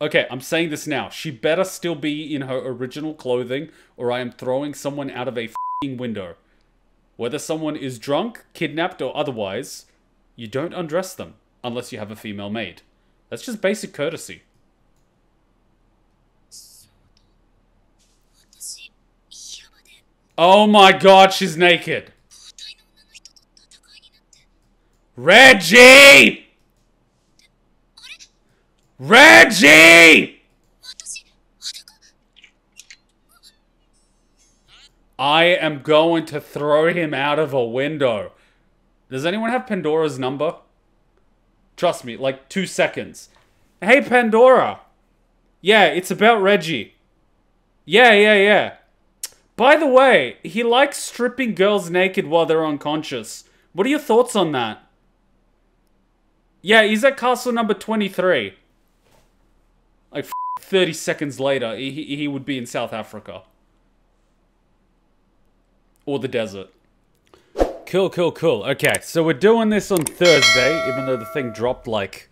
Okay, I'm saying this now. She better still be in her original clothing, or I am throwing someone out of a window. Whether someone is drunk, kidnapped, or otherwise, you don't undress them unless you have a female maid. That's just basic courtesy. Oh my god, she's naked! Reggie! Reggie! I am going to throw him out of a window. Does anyone have Pandora's number? Trust me, like two seconds. Hey, Pandora. Yeah, it's about Reggie. Yeah, yeah, yeah. By the way, he likes stripping girls naked while they're unconscious. What are your thoughts on that? Yeah, he's at castle number 23. Like, 30 seconds later, he, he would be in South Africa. Or the desert. Cool, cool, cool. Okay, so we're doing this on Thursday, even though the thing dropped like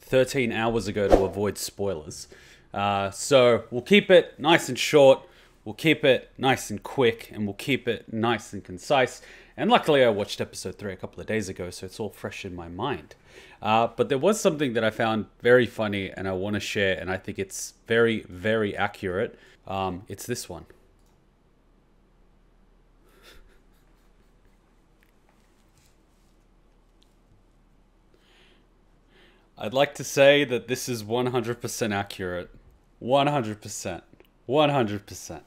13 hours ago to avoid spoilers. Uh, so we'll keep it nice and short, we'll keep it nice and quick, and we'll keep it nice and concise. And luckily, I watched episode 3 a couple of days ago, so it's all fresh in my mind. Uh, but there was something that I found very funny, and I want to share, and I think it's very, very accurate. Um, it's this one. I'd like to say that this is 100% accurate. 100%. 100%.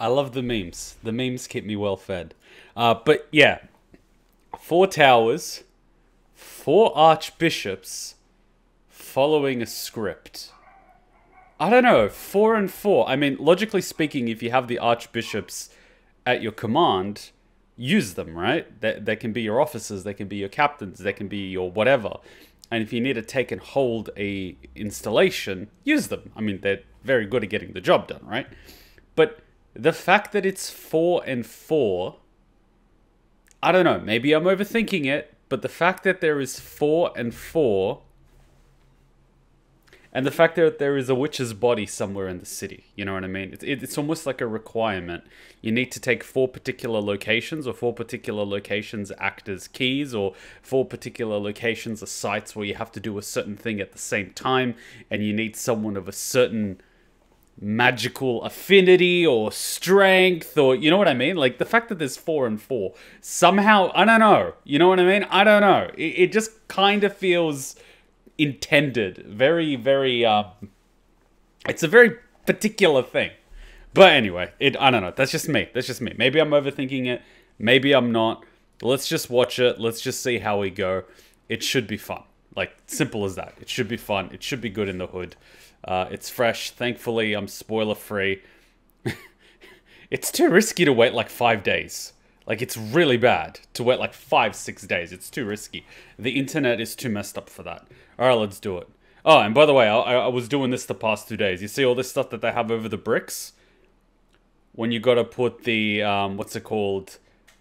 I love the memes. The memes keep me well fed. Uh, but yeah, four towers, four archbishops following a script. I don't know, four and four. I mean, logically speaking, if you have the archbishops at your command, use them, right? They, they can be your officers, they can be your captains, they can be your whatever. And if you need to take and hold a installation, use them. I mean, they're very good at getting the job done, right? But the fact that it's four and four, I don't know, maybe I'm overthinking it, but the fact that there is four and four and the fact that there is a witch's body somewhere in the city, you know what I mean? It's, it's almost like a requirement. You need to take four particular locations, or four particular locations act as keys, or four particular locations are sites where you have to do a certain thing at the same time, and you need someone of a certain magical affinity or strength, or you know what I mean? Like the fact that there's four and four, somehow, I don't know, you know what I mean? I don't know. It, it just kind of feels intended. Very, very. Um, it's a very particular thing. But anyway, it. I don't know. That's just me. That's just me. Maybe I'm overthinking it. Maybe I'm not. Let's just watch it. Let's just see how we go. It should be fun. Like simple as that. It should be fun. It should be good in the hood. Uh, it's fresh. Thankfully, I'm spoiler free. it's too risky to wait like five days. Like it's really bad to wait like five, six days. It's too risky. The internet is too messed up for that. All right, let's do it. Oh, and by the way, I, I was doing this the past two days. You see all this stuff that they have over the bricks? When you gotta put the, um, what's it called?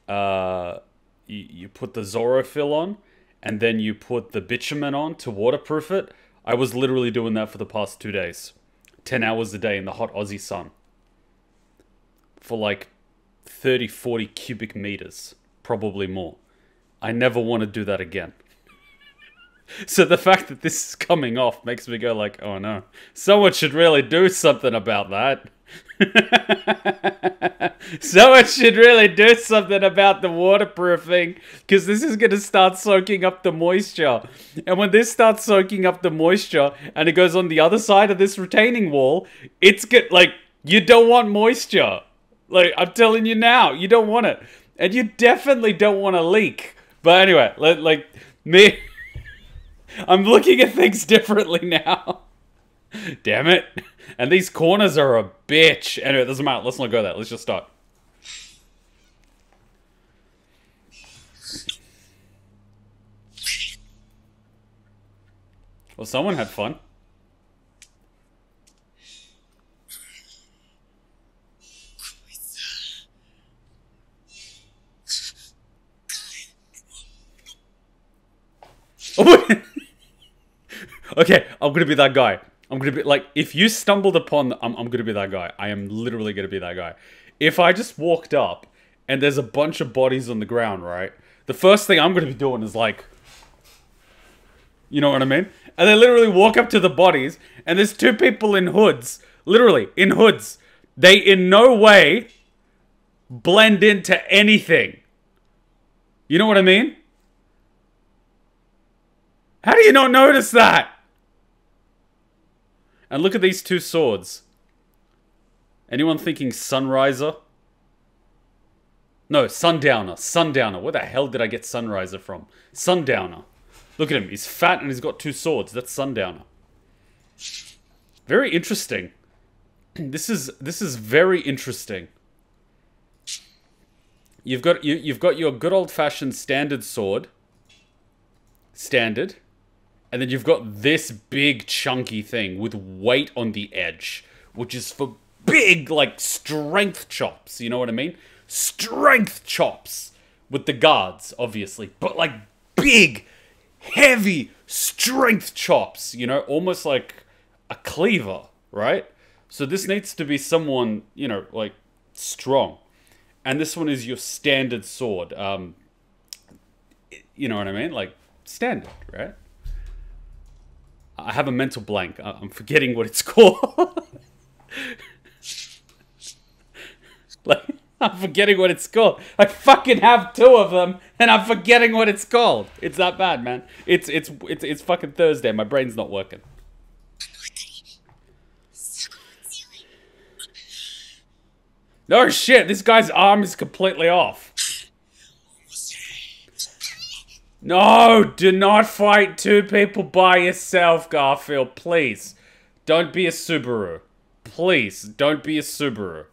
Uh, you, you put the Zorofill on, and then you put the bitumen on to waterproof it. I was literally doing that for the past two days. 10 hours a day in the hot Aussie sun. For like 30, 40 cubic meters. Probably more. I never want to do that again. So the fact that this is coming off makes me go like, oh no. Someone should really do something about that. Someone should really do something about the waterproofing because this is going to start soaking up the moisture. And when this starts soaking up the moisture and it goes on the other side of this retaining wall, it's good. Like, you don't want moisture. Like, I'm telling you now, you don't want it. And you definitely don't want a leak. But anyway, like, like me. I'm looking at things differently now. Damn it. And these corners are a bitch. Anyway, it doesn't matter. Let's not go there. Let's just start. Well, someone had fun. Oh, Okay, I'm gonna be that guy. I'm gonna be like, if you stumbled upon, I'm, I'm gonna be that guy. I am literally gonna be that guy. If I just walked up and there's a bunch of bodies on the ground, right? The first thing I'm gonna be doing is like, you know what I mean? And they literally walk up to the bodies, and there's two people in hoods, literally in hoods. They in no way blend into anything. You know what I mean? How do you not notice that? And look at these two swords. Anyone thinking Sunriser? No, Sundowner. Sundowner. Where the hell did I get Sunriser from? Sundowner. Look at him. He's fat and he's got two swords. That's Sundowner. Very interesting. This is this is very interesting. You've got you, you've got your good old fashioned standard sword. Standard. And then you've got this big chunky thing with weight on the edge, which is for big like strength chops, you know what I mean? Strength chops with the guards, obviously, but like big, heavy strength chops, you know, almost like a cleaver, right? So this needs to be someone, you know, like strong. And this one is your standard sword. Um you know what I mean? Like standard, right? I have a mental blank. I'm forgetting what it's called. like, I'm forgetting what it's called. I fucking have two of them, and I'm forgetting what it's called. It's that bad, man. It's it's it's it's fucking Thursday. My brain's not working. No shit. This guy's arm is completely off. No, do not fight two people by yourself, Garfield. Please. Don't be a Subaru. Please, don't be a Subaru.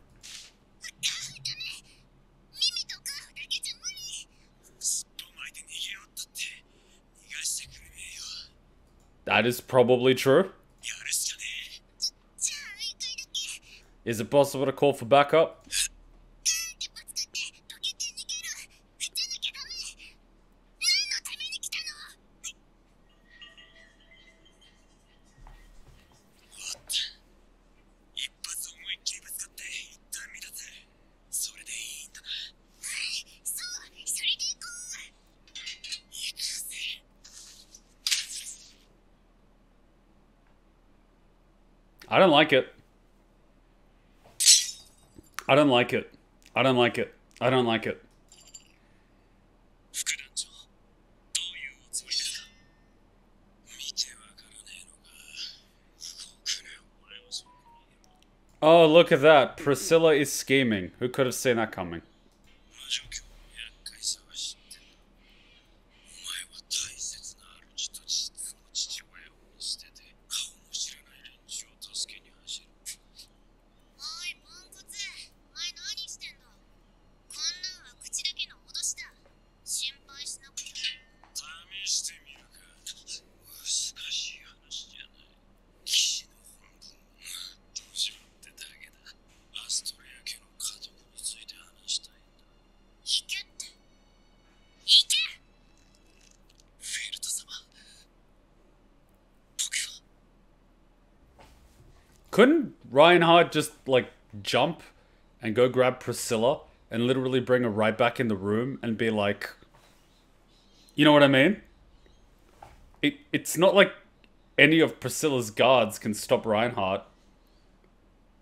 That is probably true. Is it possible to call for backup? I don't like it. I don't like it. I don't like it. I don't like it. Oh, look at that. Priscilla is scheming. Who could have seen that coming? Reinhard just, like, jump and go grab Priscilla and literally bring her right back in the room and be like. You know what I mean? It, it's not like any of Priscilla's guards can stop Reinhard.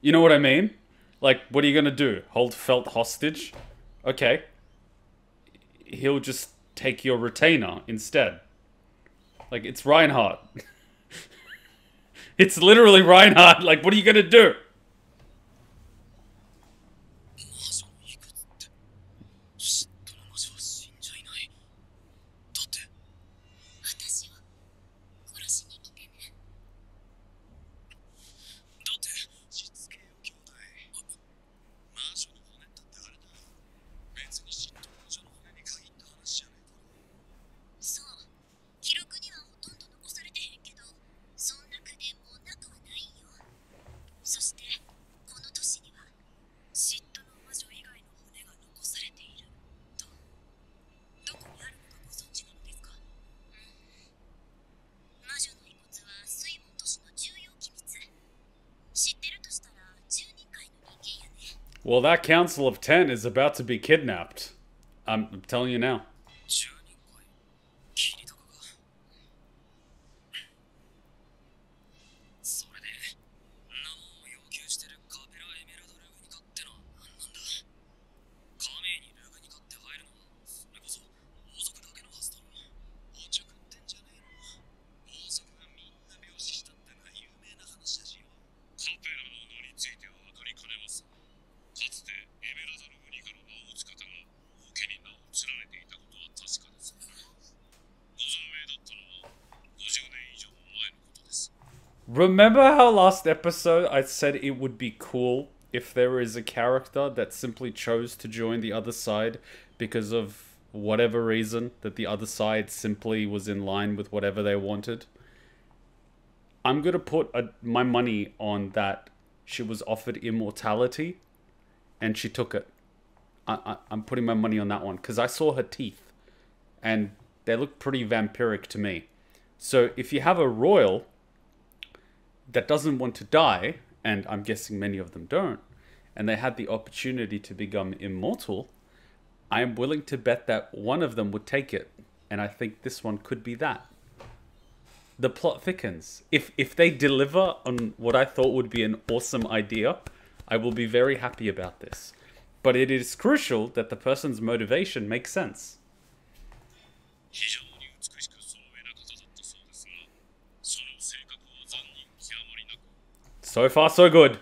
You know what I mean? Like, what are you gonna do? Hold Felt hostage? Okay. He'll just take your retainer instead. Like, it's Reinhard. it's literally Reinhard. Like, what are you gonna do? Well, that Council of Ten is about to be kidnapped. I'm, telling you now. Remember how last episode I said it would be cool if there is a character that simply chose to join the other side because of whatever reason that the other side simply was in line with whatever they wanted? I'm going to put a, my money on that she was offered immortality and she took it. I, I, I'm putting my money on that one because I saw her teeth and they look pretty vampiric to me. So if you have a royal that doesn't want to die, and I'm guessing many of them don't, and they had the opportunity to become immortal, I am willing to bet that one of them would take it. And I think this one could be that. The plot thickens. If if they deliver on what I thought would be an awesome idea, I will be very happy about this. But it is crucial that the person's motivation makes sense. So far, so good.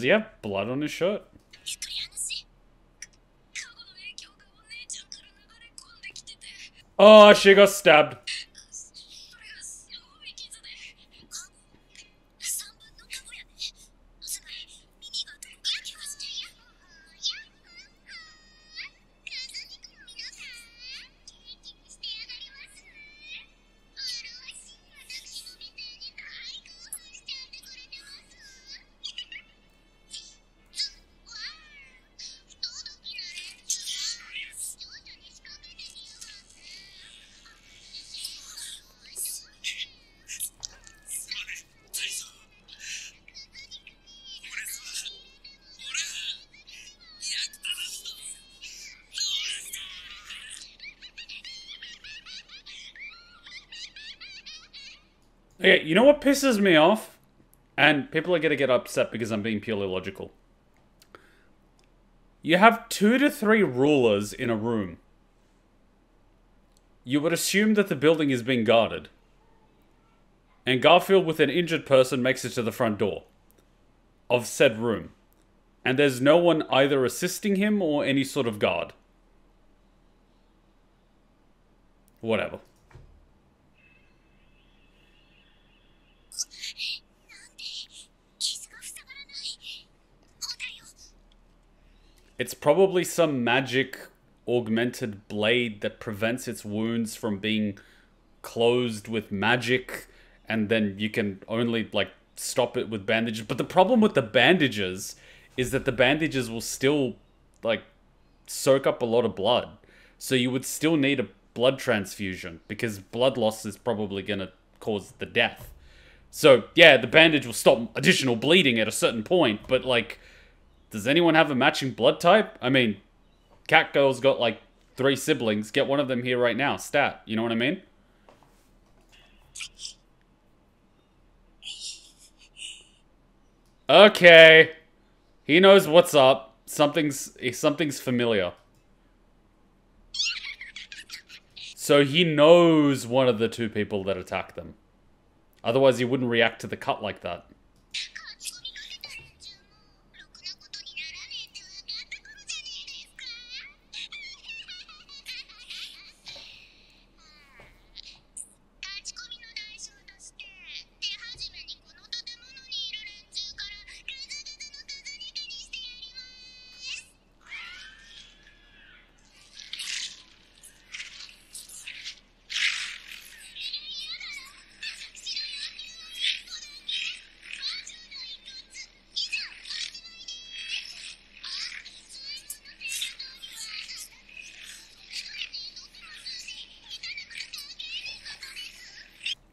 Does he have blood on his shirt? Oh, she got stabbed. Okay, you know what pisses me off? And people are going to get upset because I'm being purely logical. You have two to three rulers in a room. You would assume that the building is being guarded. And Garfield, with an injured person, makes it to the front door of said room. And there's no one either assisting him or any sort of guard. Whatever. It's probably some magic augmented blade that prevents its wounds from being closed with magic, and then you can only like stop it with bandages. But the problem with the bandages is that the bandages will still like soak up a lot of blood. So you would still need a blood transfusion because blood loss is probably going to cause the death. So, yeah, the bandage will stop additional bleeding at a certain point, but like does anyone have a matching blood type? I mean, Catgirl's got like three siblings. Get one of them here right now. Stat. You know what I mean? Okay. He knows what's up. Something's something's familiar. So he knows one of the two people that attacked them. Otherwise, he wouldn't react to the cut like that.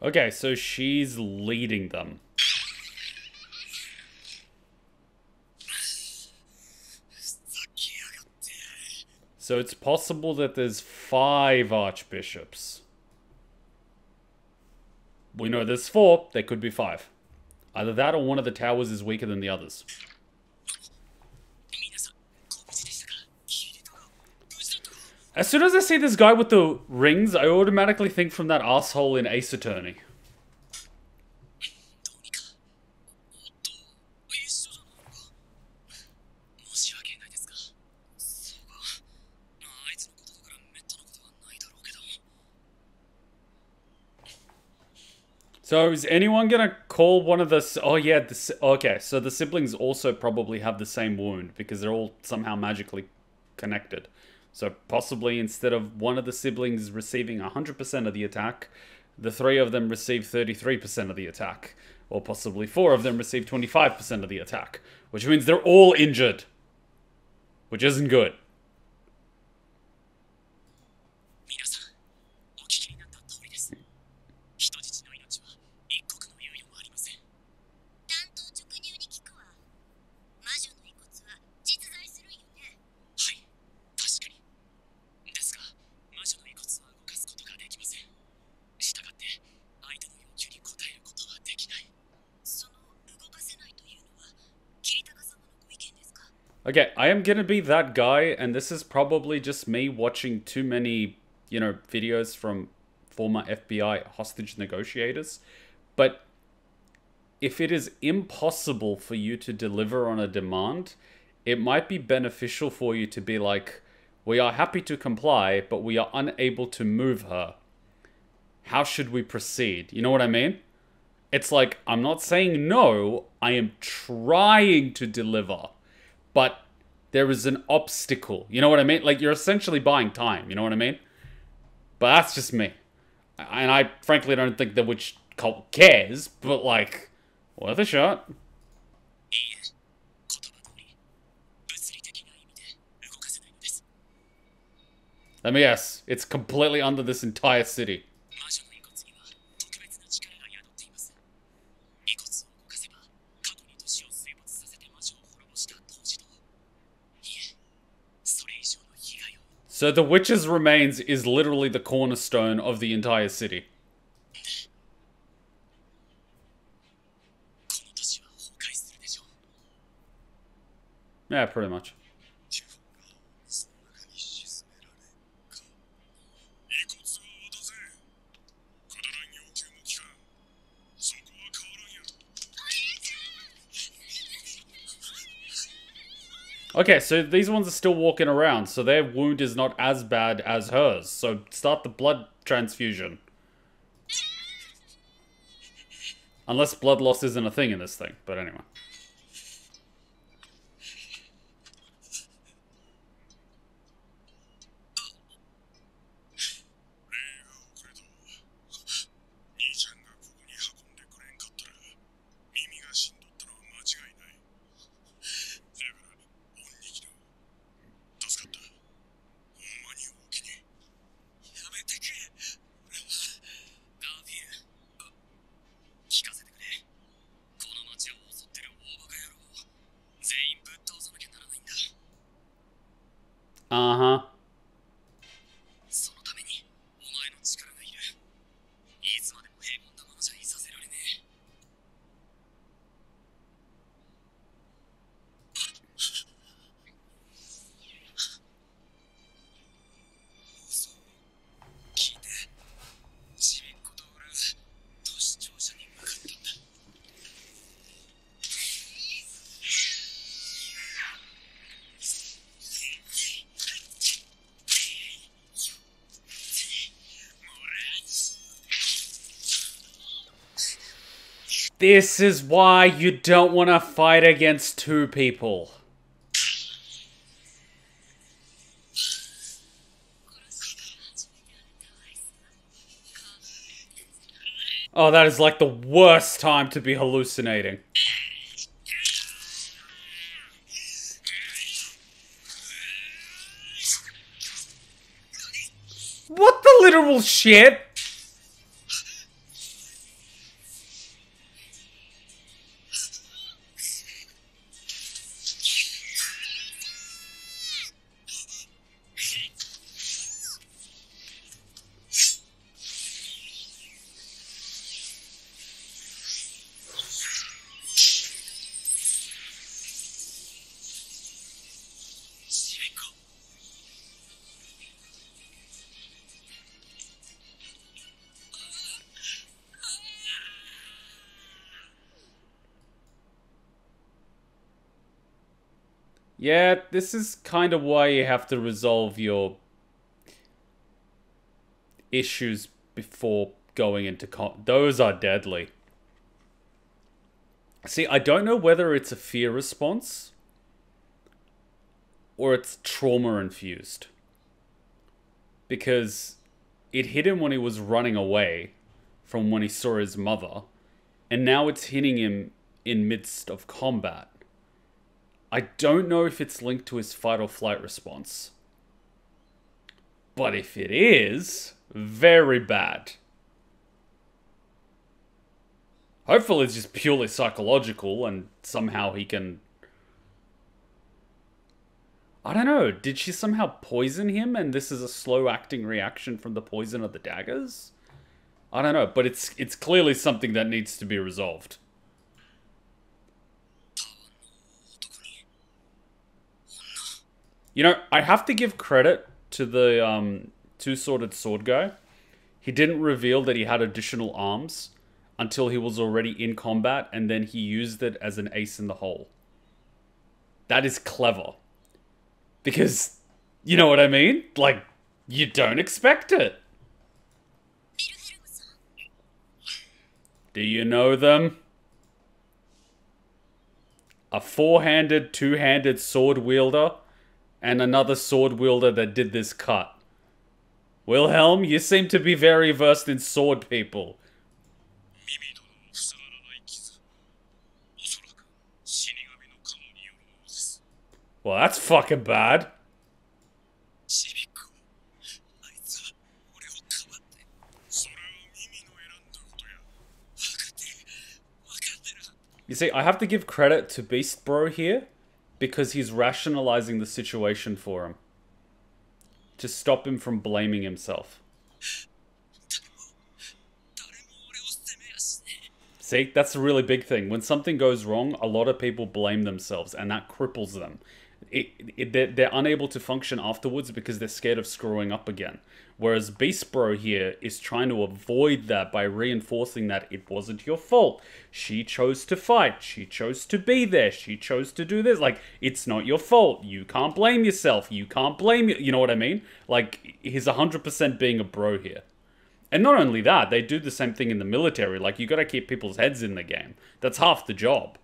Okay, so she's leading them. So it's possible that there's five archbishops. We know there's four, there could be five. Either that or one of the towers is weaker than the others. As soon as I see this guy with the rings, I automatically think from that asshole in Ace Attorney. So is anyone gonna call one of the? Oh yeah, this. Okay, so the siblings also probably have the same wound because they're all somehow magically connected. So possibly instead of one of the siblings receiving 100% of the attack, the three of them receive 33% of the attack, or possibly four of them receive 25% of the attack, which means they're all injured, which isn't good. Okay, I am gonna be that guy, and this is probably just me watching too many, you know, videos from former FBI hostage negotiators. But if it is impossible for you to deliver on a demand, it might be beneficial for you to be like, we are happy to comply, but we are unable to move her. How should we proceed? You know what I mean? It's like, I'm not saying no, I am trying to deliver but there is an obstacle. You know what I mean? Like you're essentially buying time. You know what I mean? But that's just me. And I frankly don't think the witch cult cares, but like, worth a shot. Let me guess, it's completely under this entire city. So the witch's remains is literally the cornerstone of the entire city. Yeah, pretty much. Okay, so these ones are still walking around, so their wound is not as bad as hers. So start the blood transfusion. Unless blood loss isn't a thing in this thing, but anyway. This is why you don't want to fight against two people. Oh, that is like the worst time to be hallucinating. What the literal shit? Yeah, this is kind of why you have to resolve your issues before going into con. Those are deadly. See, I don't know whether it's a fear response or it's trauma infused. Because it hit him when he was running away from when he saw his mother, and now it's hitting him in midst of combat. I don't know if it's linked to his fight or flight response. But if it is, very bad. Hopefully it's just purely psychological and somehow he can I don't know. Did she somehow poison him and this is a slow acting reaction from the poison of the daggers? I don't know, but it's it's clearly something that needs to be resolved. You know, I have to give credit to the um, two-sworded sword guy. He didn't reveal that he had additional arms until he was already in combat, and then he used it as an ace in the hole. That is clever. Because, you know what I mean? Like, you don't expect it. Do you know them? A four-handed, two-handed sword wielder and another sword wielder that did this cut. Wilhelm, you seem to be very versed in sword people. Well, that's fucking bad. You see, I have to give credit to Beast Bro here because he's rationalizing the situation for him to stop him from blaming himself. See, that's a really big thing. When something goes wrong, a lot of people blame themselves and that cripples them. It, it, they're, they're unable to function afterwards because they're scared of screwing up again. Whereas Beast Bro here is trying to avoid that by reinforcing that it wasn't your fault. She chose to fight. She chose to be there. She chose to do this. Like, it's not your fault. You can't blame yourself. You can't blame you. You know what I mean? Like, he's 100% being a bro here. And not only that, they do the same thing in the military. Like, you gotta keep people's heads in the game. That's half the job.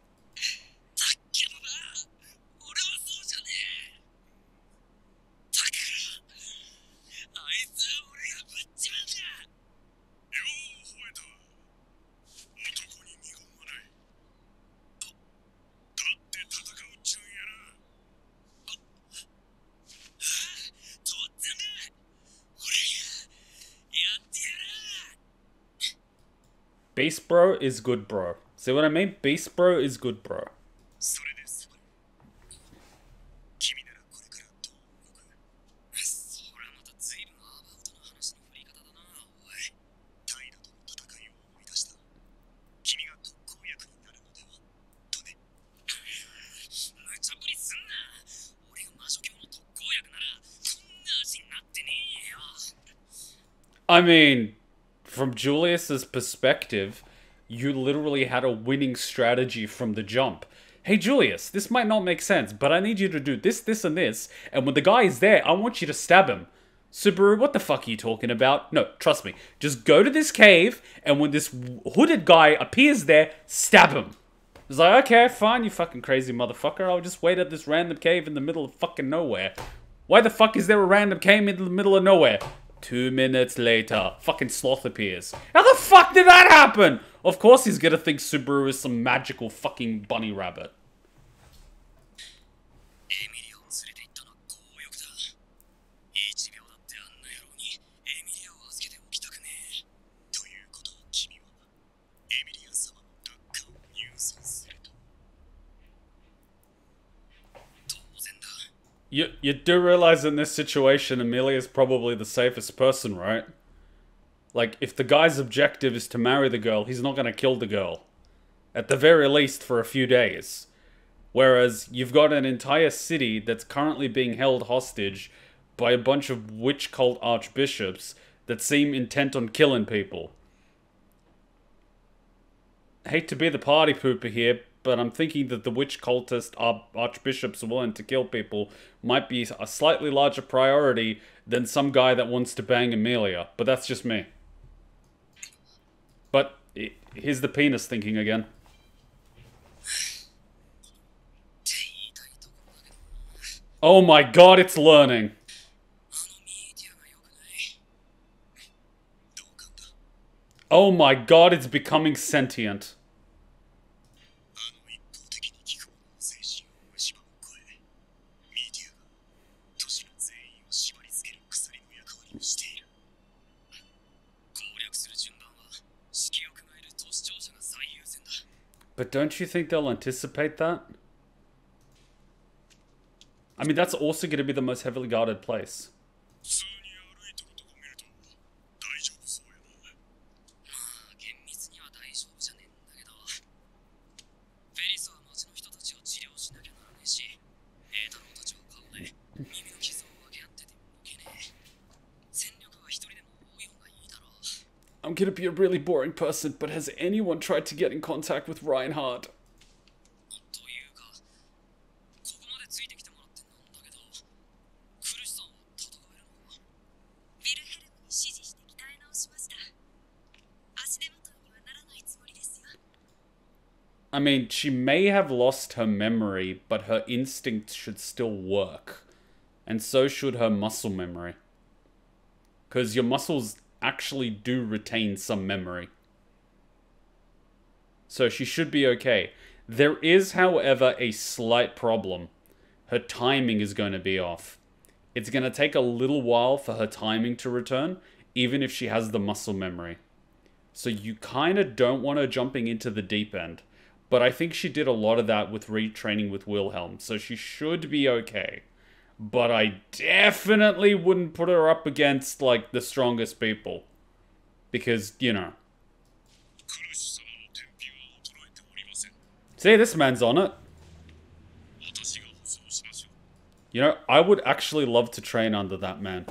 Beast bro is good bro. See what I mean? Beast bro is good bro. I mean, from Julius's perspective, you literally had a winning strategy from the jump. Hey Julius, this might not make sense, but I need you to do this, this, and this, and when the guy is there, I want you to stab him. Subaru, what the fuck are you talking about? No, trust me. Just go to this cave, and when this hooded guy appears there, stab him. It's like, okay, fine, you fucking crazy motherfucker. I'll just wait at this random cave in the middle of fucking nowhere. Why the fuck is there a random cave in the middle of nowhere? Two minutes later, fucking sloth appears. How the fuck did that happen? Of course he's gonna think Subaru is some magical fucking bunny rabbit. You you do realize in this situation, Emilia's probably the safest person, right? Like, if the guy's objective is to marry the girl, he's not gonna kill the girl. At the very least, for a few days. Whereas you've got an entire city that's currently being held hostage by a bunch of witch cult archbishops that seem intent on killing people. Hate to be the party pooper here, but I'm thinking that the witch cultist archbishops willing to kill people might be a slightly larger priority than some guy that wants to bang Emilia. But that's just me. But it, here's the penis thinking again. Oh my god, it's learning. Oh my god, it's becoming sentient. But don't you think they'll anticipate that? I mean, that's also going to be the most heavily guarded place. I'm gonna be a really boring person, but has anyone tried to get in contact with Reinhard? I mean, she may have lost her memory, but her instinct should still work. And so should her muscle memory. Because your muscles actually do retain some memory. So she should be okay. There is, however, a slight problem. Her timing is going to be off. It's going to take a little while for her timing to return, even if she has the muscle memory. So you kind of don't want her jumping into the deep end. But I think she did a lot of that with retraining with Wilhelm, so she should be okay but I definitely wouldn't put her up against like the strongest people because, you know. See, this man's on it. You know, I would actually love to train under that man.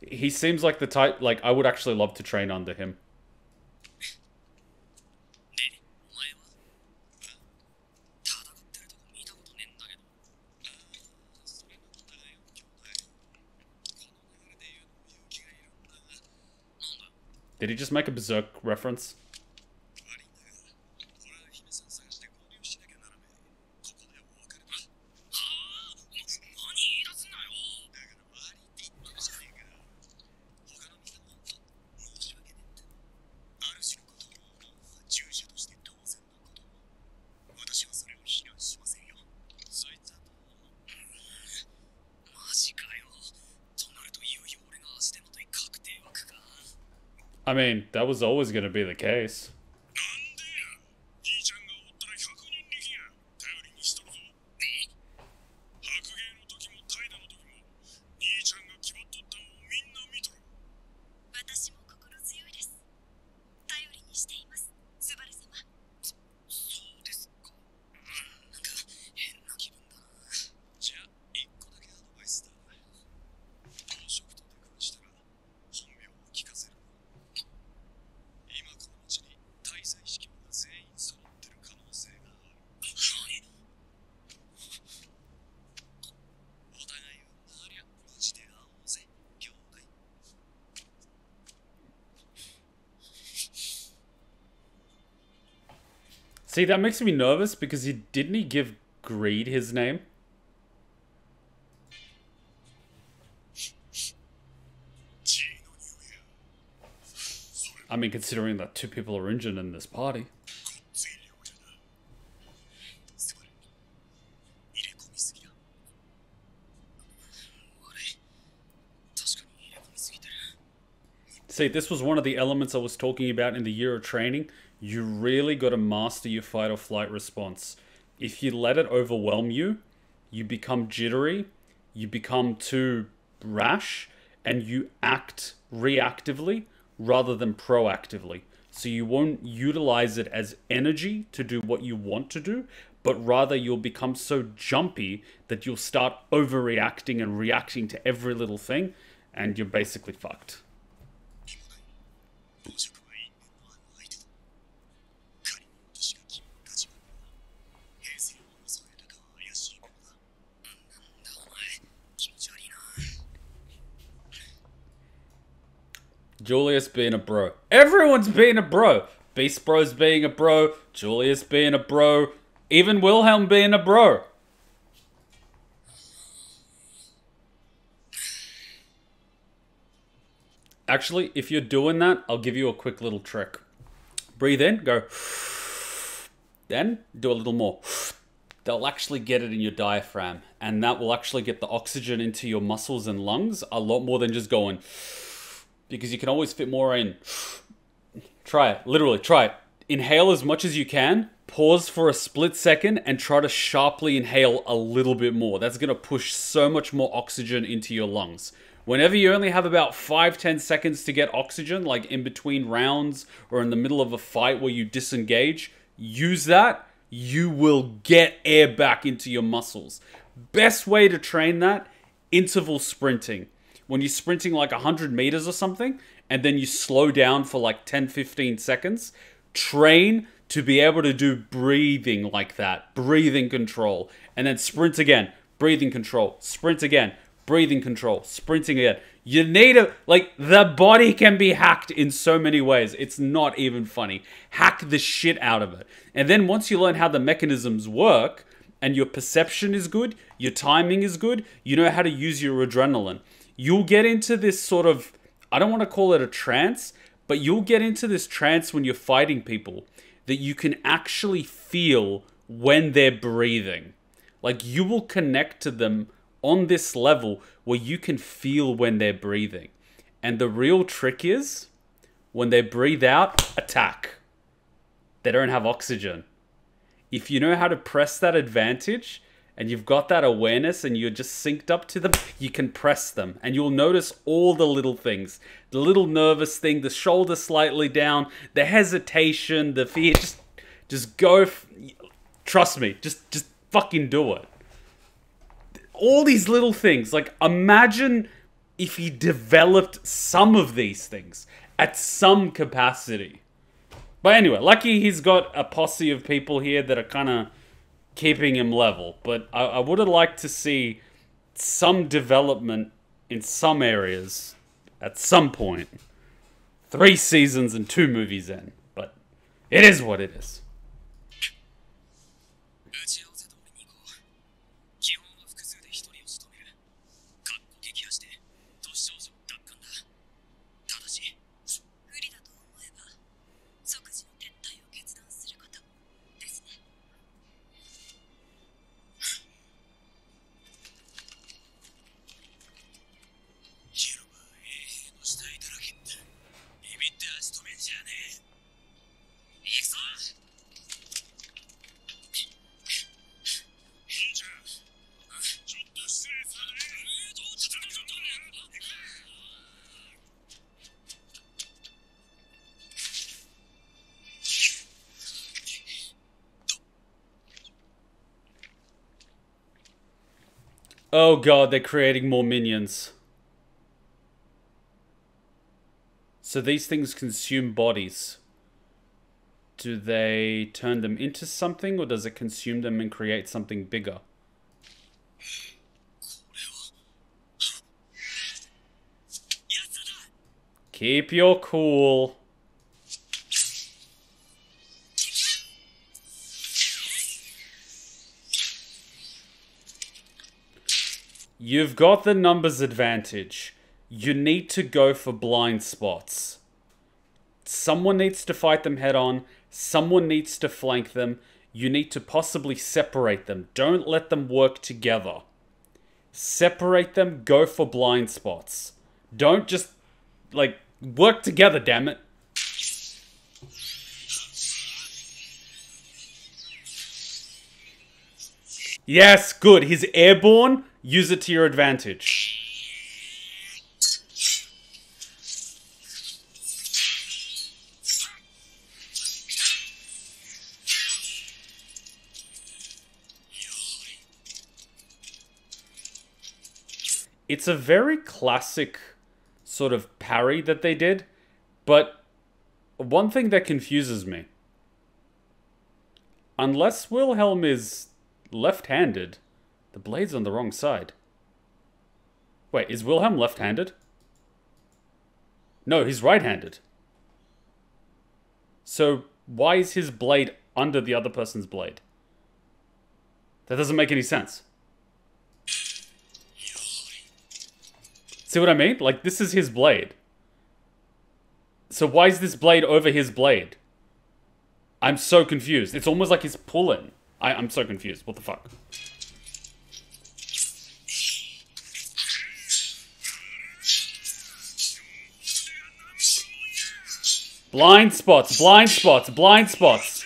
He seems like the type, like, I would actually love to train under him. Did he just make a berserk reference? I mean, that was always going to be the case. See, that makes me nervous because he didn't he give Greed his name? I mean, considering that two people are injured in this party. See, this was one of the elements I was talking about in the year of training. You really got to master your fight or flight response. If you let it overwhelm you, you become jittery, you become too rash, and you act reactively rather than proactively. So you won't utilize it as energy to do what you want to do, but rather you'll become so jumpy that you'll start overreacting and reacting to every little thing, and you're basically fucked. Julius being a bro. Everyone's being a bro. Beast Bros being a bro. Julius being a bro. Even Wilhelm being a bro. Actually, if you're doing that, I'll give you a quick little trick. Breathe in, go. Then do a little more. They'll actually get it in your diaphragm, and that will actually get the oxygen into your muscles and lungs a lot more than just going. Because you can always fit more in. Try it, literally, try it. Inhale as much as you can, pause for a split second, and try to sharply inhale a little bit more. That's gonna push so much more oxygen into your lungs. Whenever you only have about 5 10 seconds to get oxygen, like in between rounds or in the middle of a fight where you disengage, use that. You will get air back into your muscles. Best way to train that interval sprinting. When you're sprinting like 100 meters or something, and then you slow down for like 10 15 seconds, train to be able to do breathing like that, breathing control, and then sprint again, breathing control, sprint again, breathing control, sprinting again. You need a like the body can be hacked in so many ways. It's not even funny. Hack the shit out of it. And then once you learn how the mechanisms work and your perception is good, your timing is good, you know how to use your adrenaline. You'll get into this sort of I don't want to call it a trance, but you'll get into this trance when you're fighting people that you can actually feel when they're breathing. Like you will connect to them on this level where you can feel when they're breathing. And the real trick is when they breathe out, attack. They don't have oxygen. If you know how to press that advantage and you've got that awareness and you're just synced up to them, you can press them and you'll notice all the little things. The little nervous thing, the shoulder slightly down, the hesitation, the fear. Just, just go. Trust me. Just, just fucking do it all these little things. Like, imagine if he developed some of these things at some capacity. But anyway, lucky he's got a posse of people here that are kind of keeping him level. But I, I would have liked to see some development in some areas at some point. Three seasons and two movies in. But it is what it is. Oh god, they're creating more minions. So these things consume bodies. Do they turn them into something or does it consume them and create something bigger? Keep your cool. You've got the numbers advantage. You need to go for blind spots. Someone needs to fight them head on. Someone needs to flank them. You need to possibly separate them. Don't let them work together. Separate them, go for blind spots. Don't just, like, work together, damn it. Yes, good. He's airborne. Use it to your advantage. It's a very classic sort of parry that they did, but one thing that confuses me. Unless Wilhelm is left handed, the blade's on the wrong side. Wait, is Wilhelm left handed? No, he's right-handed. So why is his blade under the other person's blade? That doesn't make any sense. See what I mean? Like this is his blade. So why is this blade over his blade? I'm so confused. It's almost like he's pulling. I, I'm so confused. What the fuck? Blind spots, blind spots, blind spots.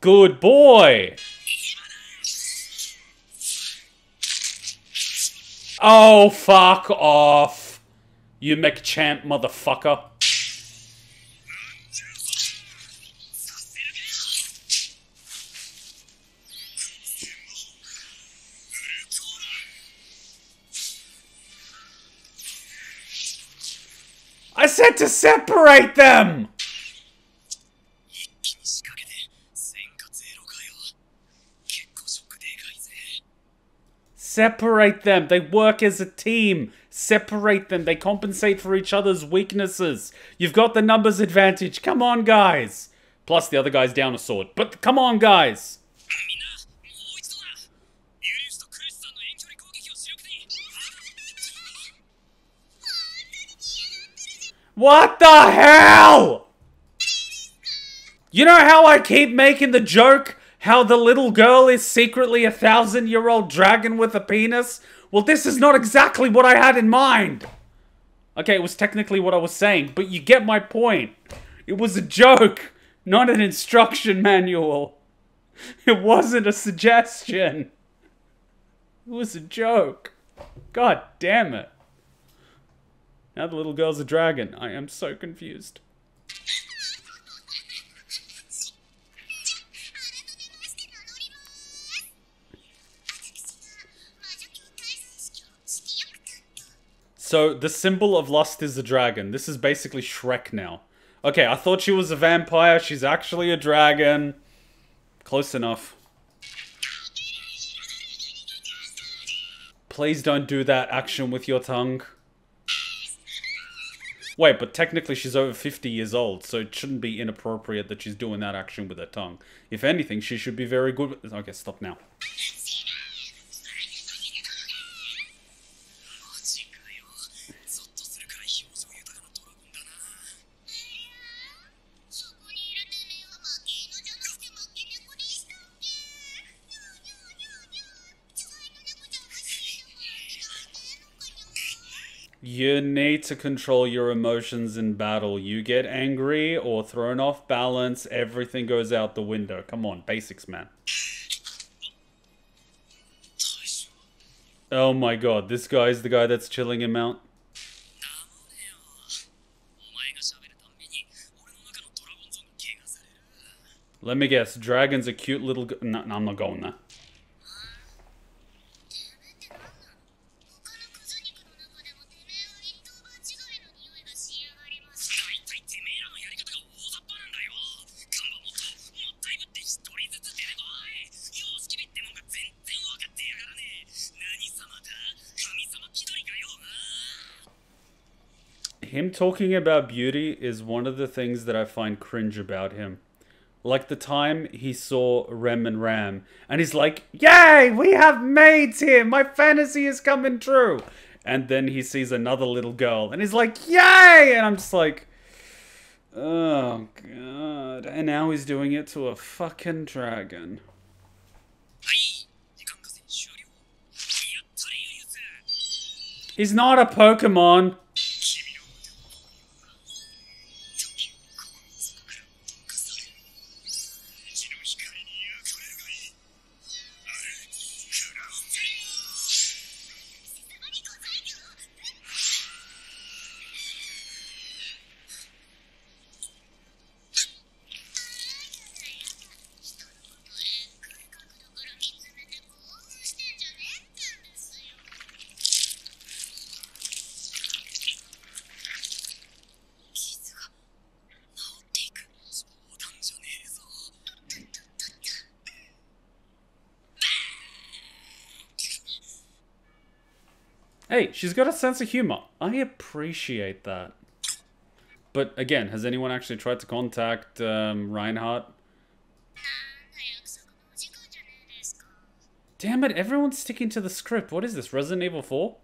Good boy. Oh, fuck off. You McChamp motherfucker. I said to separate them! Separate them. They work as a team. Separate them. They compensate for each other's weaknesses. You've got the numbers advantage. Come on, guys. Plus, the other guy's down a sword. But come on, guys. What the hell? You know how I keep making the joke how the little girl is secretly a thousand year old dragon with a penis? Well, this is not exactly what I had in mind. Okay, it was technically what I was saying, but you get my point. It was a joke, not an instruction manual. It wasn't a suggestion. It was a joke. God damn it. Now the little girl's a dragon. I am so confused. So the symbol of lust is a dragon. This is basically Shrek now. Okay, I thought she was a vampire. She's actually a dragon. Close enough. Please don't do that action with your tongue. Wait, but technically she's over 50 years old, so it shouldn't be inappropriate that she's doing that action with her tongue. If anything, she should be very good. Okay, stop now. you need to control your emotions in battle. You get angry or thrown off balance, everything goes out the window. Come on, basics, man. Oh my god, this guy's the guy that's chilling him out. Let me guess, Dragon's a cute little... No, no I'm not going there. talking about beauty is one of the things that I find cringe about him. Like the time he saw Rem and Ram, and he's like, Yay, we have maids here! My fantasy is coming true! And then he sees another little girl, and he's like, Yay! And I'm just like, Oh, God. And now he's doing it to a fucking dragon. He's not a Pokemon! she's got a sense of humor. I appreciate that. But again, has anyone actually tried to contact um, Reinhard? Damn it, everyone's sticking to the script. What is this, Resident Evil 4?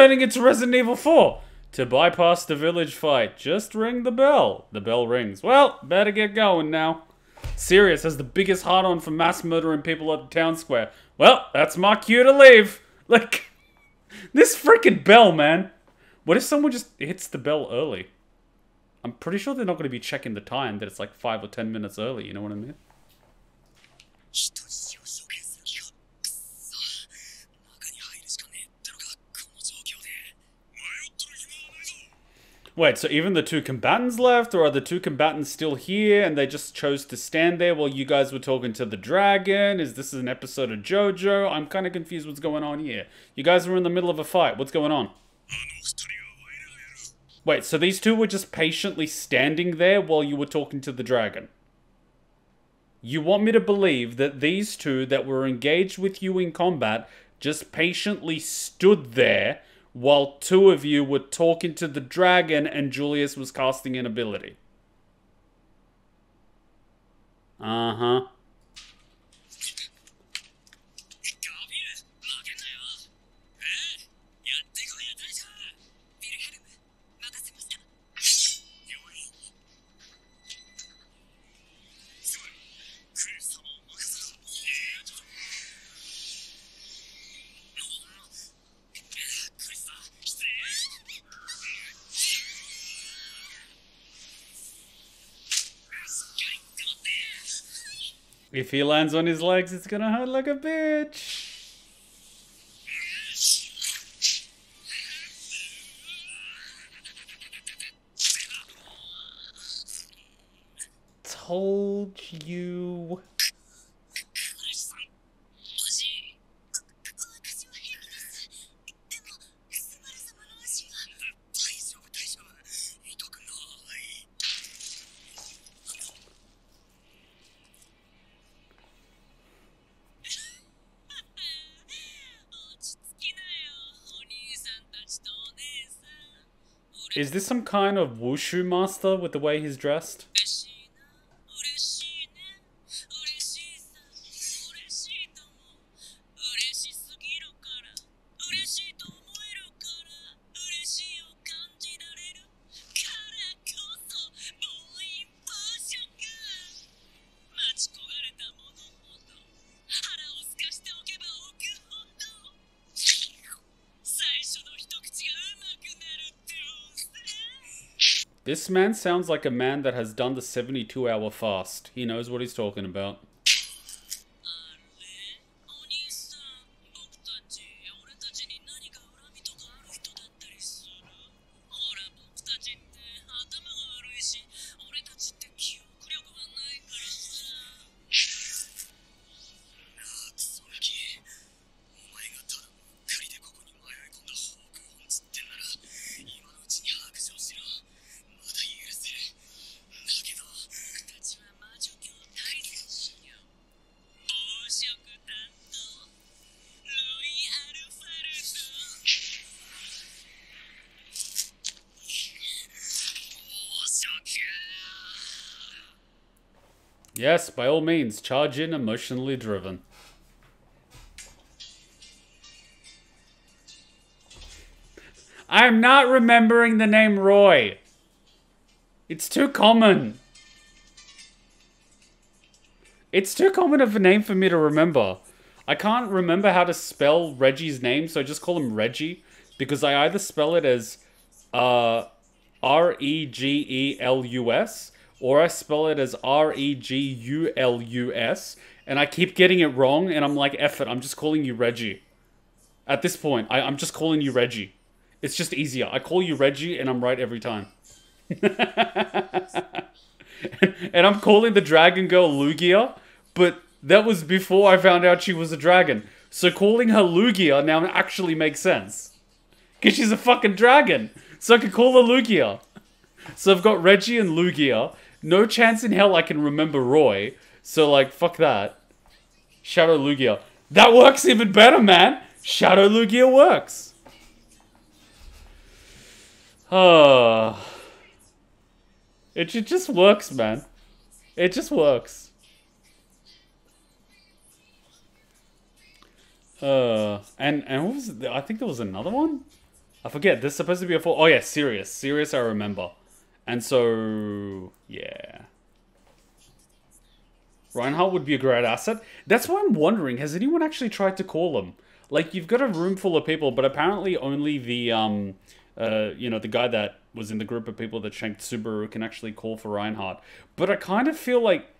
Turning into Resident Evil 4. To bypass the village fight, just ring the bell. The bell rings. Well, better get going now. Sirius has the biggest heart on for mass murdering people at the town square. Well, that's my cue to leave. Like, this freaking bell, man. What if someone just hits the bell early? I'm pretty sure they're not going to be checking the time that it's like 5 or 10 minutes early, you know what I mean? Wait, so even the two combatants left, or are the two combatants still here and they just chose to stand there while you guys were talking to the dragon? Is this an episode of JoJo? I'm kind of confused what's going on here. You guys were in the middle of a fight. What's going on? Wait, so these two were just patiently standing there while you were talking to the dragon? You want me to believe that these two that were engaged with you in combat just patiently stood there while two of you were talking to the dragon and Julius was casting an ability? Uh huh. If he lands on his legs, it's gonna hurt like a bitch. Told you. Is this some kind of wushu master with the way he's dressed? This man sounds like a man that has done the 72 hour fast. He knows what he's talking about. By all means, charge in emotionally driven. I'm not remembering the name Roy. It's too common. It's too common of a name for me to remember. I can't remember how to spell Reggie's name, so I just call him Reggie because I either spell it as uh, R E G E L U S or I spell it as R E G U L U S, and I keep getting it wrong, and I'm like, "Effort, I'm just calling you Reggie. At this point, I, I'm just calling you Reggie. It's just easier. I call you Reggie, and I'm right every time. and I'm calling the dragon girl Lugia, but that was before I found out she was a dragon. So calling her Lugia now actually makes sense. Because she's a fucking dragon. So I could call her Lugia. So I've got Reggie and Lugia. No chance in hell I can remember Roy. So, like, fuck that. Shadow Lugia. That works even better, man. Shadow Lugia works. Oh. It ju- just works, man. It just works. Uh, and and what was the, I think there was another one. I forget. There's supposed to be a four. Oh yeah, Sirius. Sirius, I remember. And so yeah, Reinhard would be a great asset. That's why I'm wondering: has anyone actually tried to call him? Like you've got a room full of people, but apparently only the um, uh, you know, the guy that was in the group of people that shanked Subaru can actually call for Reinhard. But I kind of feel like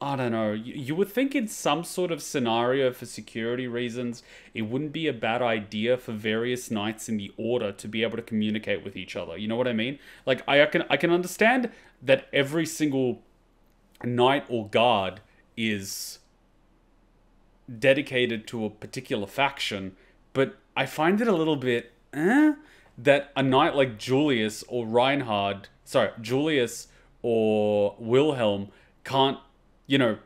I don't know. You, would think in some sort of scenario for security reasons, it wouldn't be a bad idea for various knights in the order to be able to communicate with each other. You know what I mean? Like I can I can understand that every single knight or guard is dedicated to a particular faction, but I find it a little bit eh, that a knight like Julius or Reinhard, sorry, Julius or Wilhelm can't you know,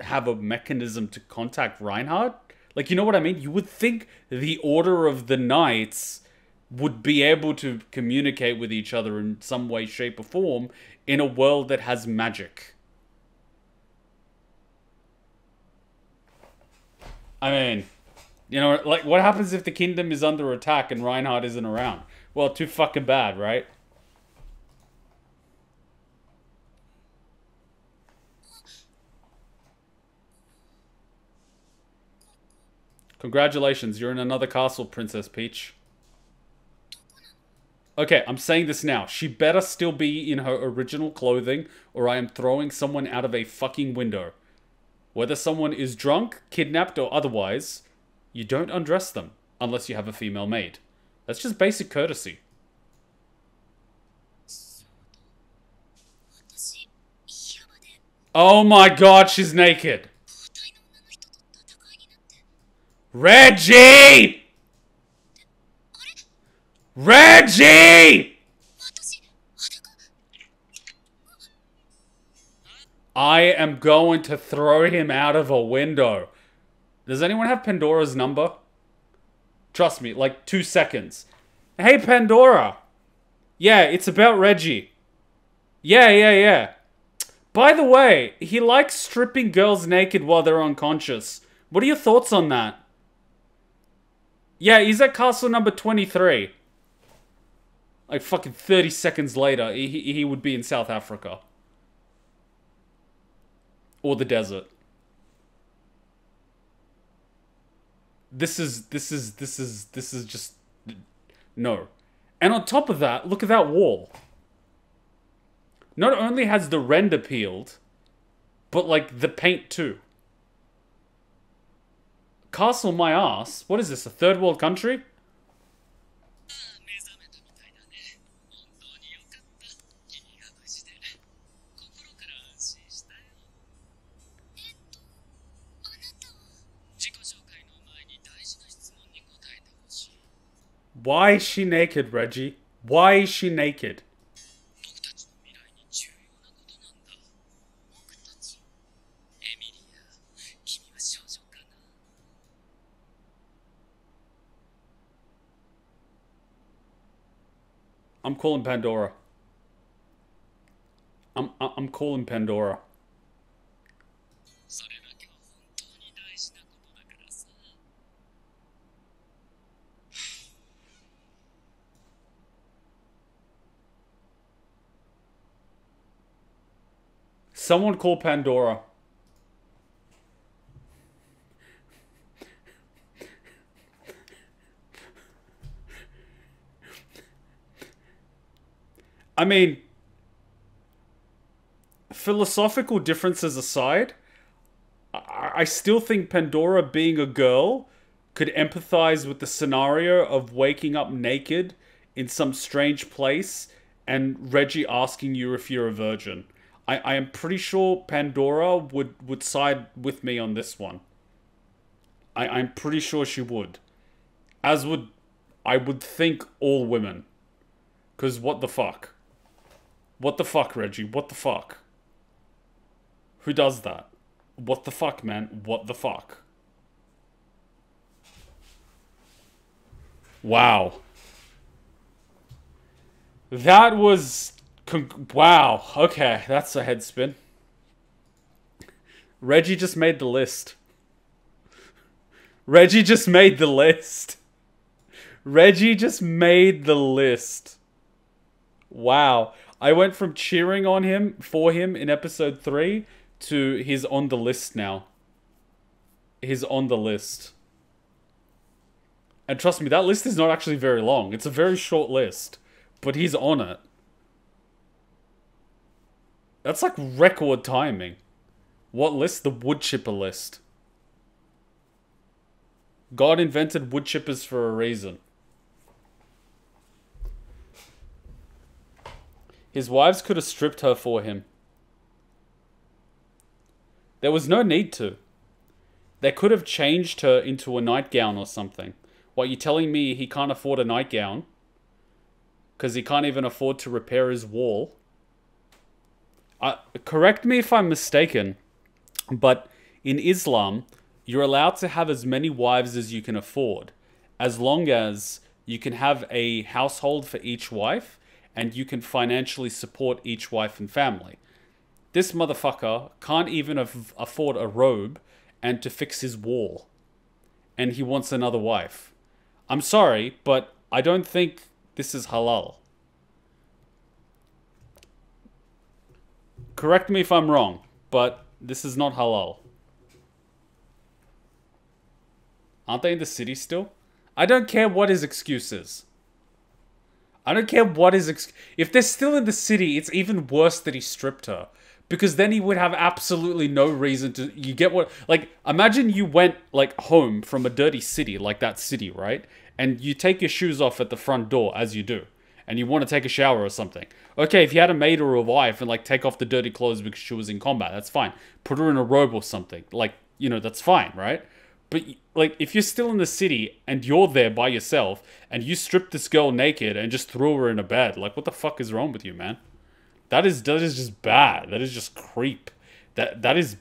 have a mechanism to contact Reinhard. Like, you know what I mean? You would think the Order of the Knights would be able to communicate with each other in some way, shape, or form in a world that has magic. I mean, you know, like, what happens if the kingdom is under attack and Reinhard isn't around? Well, too fucking bad, right? Congratulations, you're in another castle, Princess Peach. Okay, I'm saying this now. She better still be in her original clothing, or I am throwing someone out of a fucking window. Whether someone is drunk, kidnapped, or otherwise, you don't undress them unless you have a female maid. That's just basic courtesy. Oh my god, she's naked! Reggie! Reggie! I am going to throw him out of a window. Does anyone have Pandora's number? Trust me, like two seconds. Hey, Pandora. Yeah, it's about Reggie. Yeah, yeah, yeah. By the way, he likes stripping girls naked while they're unconscious. What are your thoughts on that? Yeah, he's at castle number 23. Like fucking 30 seconds later, he, he would be in South Africa. Or the desert. This is, this is, this is, this is just, no. And on top of that, look at that wall. Not only has the render peeled, but like the paint too. Castle my ass? What is this, a third world country? Why is she naked, Reggie? Why is she naked? I'm calling Pandora. I'm I'm calling Pandora. Someone call Pandora. Mean, philosophical differences aside, I, I still think Pandora being a girl could empathize with the scenario of waking up naked in some strange place and Reggie asking you if you're a virgin. I, I am pretty sure Pandora would, would side with me on this one. I, I'm pretty sure she would. As would, I would think all women. Because what the fuck? What the fuck, Reggie? What the fuck? Who does that? What the fuck, man? What the fuck? Wow. That was. Wow. Okay, that's a head spin. Reggie just made the list. Reggie just made the list. Reggie just made the list. Wow. I went from cheering on him for him in episode 3 to he's on the list now. He's on the list. And trust me, that list is not actually very long. It's a very short list, but he's on it. That's like record timing. What list? The wood chipper list. God invented wood chippers for a reason. His wives could have stripped her for him. There was no need to. They could have changed her into a nightgown or something. What, you telling me he can't afford a nightgown? Because he can't even afford to repair his wall? Uh, correct me if I'm mistaken, but in Islam, you're allowed to have as many wives as you can afford, as long as you can have a household for each wife and you can financially support each wife and family. This motherfucker can't even af- afford a robe and to fix his wall, and he wants another wife. I'm sorry, but I don't think this is halal. Correct me if I'm wrong, but this is not halal. Aren't they in the city still? I don't care what his excuse is. I don't care what ex- if they're still in the city, it's even worse that he stripped her because then he would have absolutely no reason to you get what like imagine you went like home from a dirty city like that city, right? And you take your shoes off at the front door as you do. And you want to take a shower or something. Okay, if you had a maid or a wife and like take off the dirty clothes because she was in combat, that's fine. Put her in a robe or something. Like, you know, that's fine, right? But like, if you're still in the city and you're there by yourself and you strip this girl naked and just throw her in a bed, like, what the fuck is wrong with you, man? That is that is just bad. That is just creep. That that is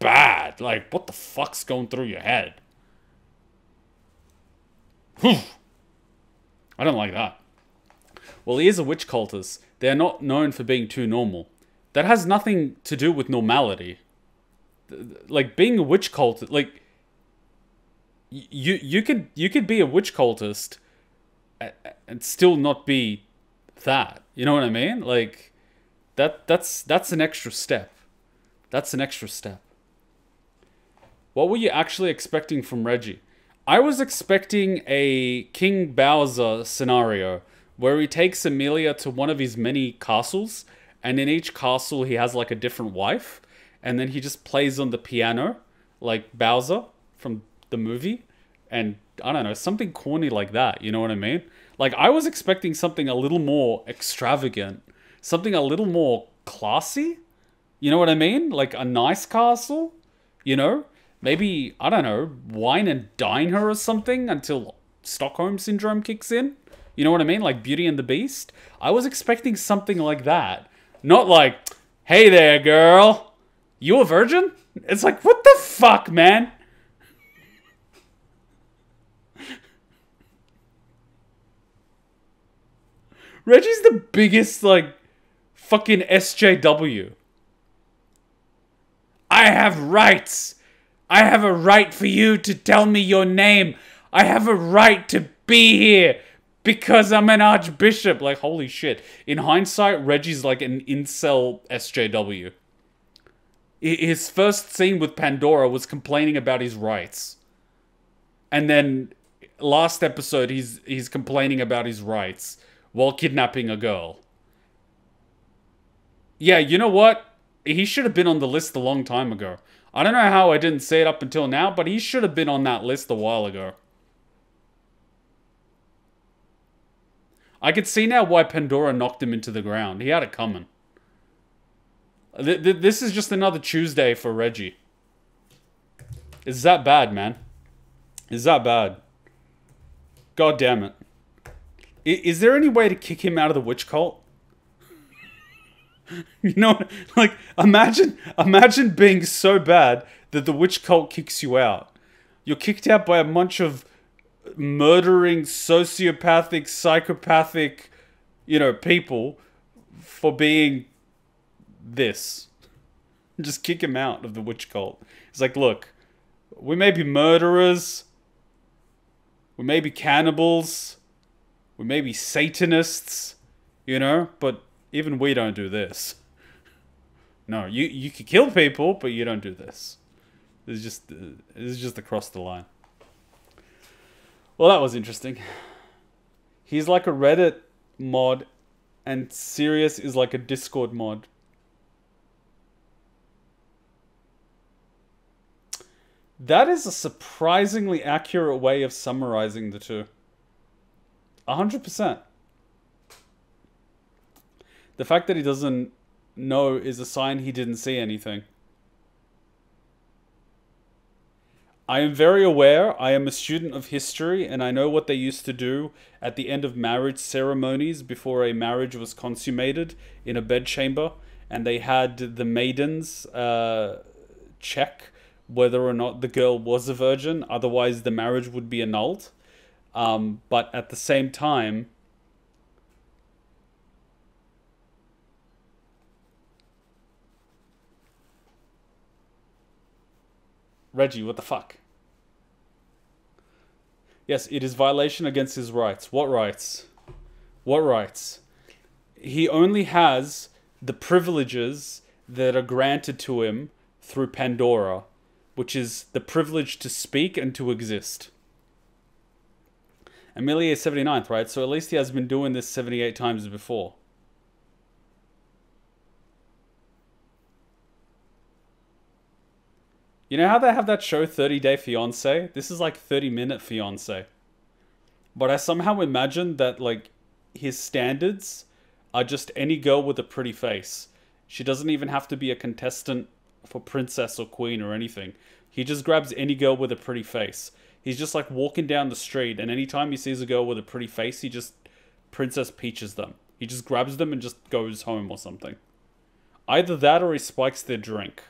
bad. Like, what the fuck's going through your head? Whew. I don't like that. Well, he is a witch cultist. They are not known for being too normal. That has nothing to do with normality. Like being a witch cultist, like you you could you could be a witch cultist and still not be that. You know what I mean? Like that that's that's an extra step. That's an extra step. What were you actually expecting from Reggie? I was expecting a King Bowser scenario where he takes Emilia to one of his many castles, and in each castle he has like a different wife, and then he just plays on the piano like Bowser from the movie, and I don't know, something corny like that, you know what I mean? Like, I was expecting something a little more extravagant, something a little more classy, you know what I mean? Like a nice castle, you know? Maybe, I don't know, wine and dine her or something until Stockholm Syndrome kicks in. You know what I mean? Like Beauty and the Beast. I was expecting something like that. Not like, hey there, girl. You a virgin? It's like, what the fuck, man? Reggie's the biggest, like, fucking SJW. I have rights. I have a right for you to tell me your name. I have a right to be here because I'm an archbishop. Like, holy shit. In hindsight, Reggie's like an incel SJW. His first scene with Pandora was complaining about his rights. And then last episode he's he's complaining about his rights while kidnapping a girl. Yeah, you know what? He should have been on the list a long time ago. I don't know how I didn't say it up until now, but he should have been on that list a while ago. I could see now why Pandora knocked him into the ground. He had it coming. Th- th- this is just another Tuesday for Reggie. Is that bad, man? Is that bad? God damn it. Is there any way to kick him out of the witch cult? You know, like imagine imagine being so bad that the witch cult kicks you out. You're kicked out by a bunch of murdering sociopathic, psychopathic, you know, people for being this. Just kick him out of the witch cult. It's like, look, we may be murderers, we may be cannibals, we may be Satanists, you know, but even we don't do this. No, you you can kill people, but you don't do this. Is just is just across the line. Well, that was interesting. He's like a Reddit mod, and Sirius is like a Discord mod. That is a surprisingly accurate way of summarizing the two. A hundred percent. The fact that he doesn't know is a sign he didn't see anything. I am very aware. I am a student of history and I know what they used to do at the end of marriage ceremonies before a marriage was consummated in a bedchamber. And they had the maidens uh, check whether or not the girl was a virgin, otherwise, the marriage would be annulled. Um, but at the same time, Reggie, what the fuck? Yes, it is violation against his rights. What rights? What rights? He only has the privileges that are granted to him through Pandora, which is the privilege to speak and to exist. Emilia is 79th, right? So at least he has been doing this 78 times before. You know how they have that show 30 Day Fiance? This is like 30 Minute Fiance. But I somehow imagine that like his standards are just any girl with a pretty face. She doesn't even have to be a contestant for princess or queen or anything. He just grabs any girl with a pretty face. He's just like walking down the street and anytime he sees a girl with a pretty face, he just princess peaches them. He just grabs them and just goes home or something. Either that or he spikes their drink.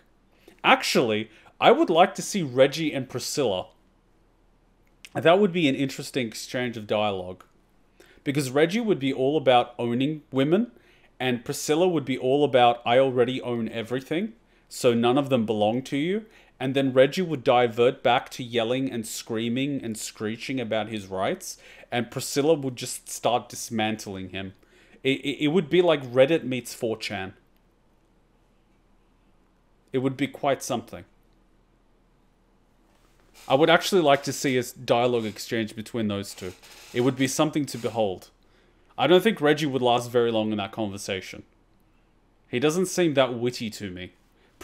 Actually, I would like to see Reggie and Priscilla. That would be an interesting exchange of dialogue. Because Reggie would be all about owning women, and Priscilla would be all about, I already own everything, so none of them belong to you. And then Reggie would divert back to yelling and screaming and screeching about his rights, and Priscilla would just start dismantling him. It, it, it would be like Reddit meets 4chan. It would be quite something. I would actually like to see a dialogue exchange between those two. It would be something to behold. I don't think Reggie would last very long in that conversation. He doesn't seem that witty to me.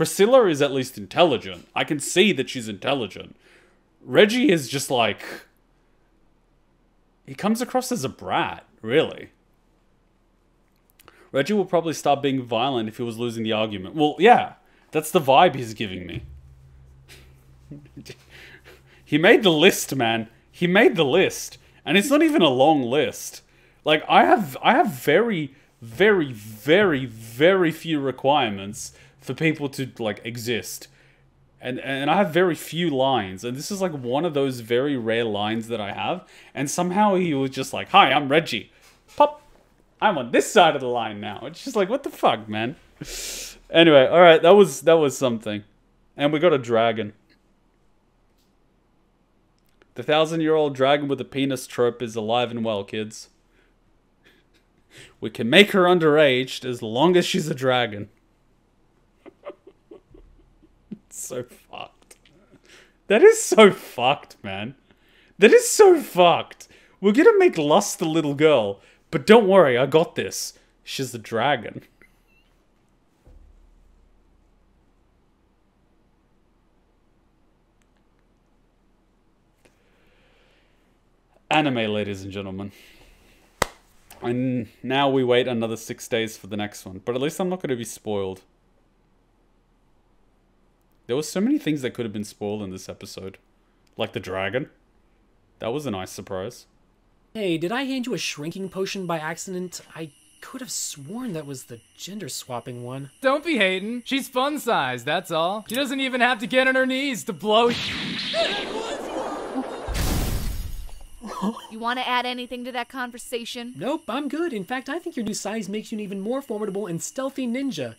Priscilla is at least intelligent. I can see that she's intelligent. Reggie is just like. He comes across as a brat, really. Reggie will probably start being violent if he was losing the argument. Well, yeah, that's the vibe he's giving me. He made the list, man. He made the list. And it's not even a long list. Like I have I have very very very very few requirements for people to like exist. And and I have very few lines. And this is like one of those very rare lines that I have. And somehow he was just like, "Hi, I'm Reggie." Pop. I'm on this side of the line now. It's just like, "What the fuck, man?" Anyway, all right, that was that was something. And we got a dragon. The thousand year old dragon with a penis trope is alive and well, kids. We can make her underaged as long as she's a dragon. So fucked. That is so fucked, man. That is so fucked. We're gonna make Lust the little girl, but don't worry, I got this. She's a dragon. anime, ladies and gentlemen. And now we wait another six days for the next one. But at least I'm not going to be spoiled. There were so many things that could have been spoiled in this episode. Like the dragon. That was a nice surprise. Hey, did I hand you a shrinking potion by accident? I could have sworn that was the gender swapping one. Don't be hating. She's fun sized, that's all. She doesn't even have to get on her knees to blow. You want to add anything to that conversation? Nope, I'm good. In fact, I think your new size makes you an even more formidable and stealthy ninja.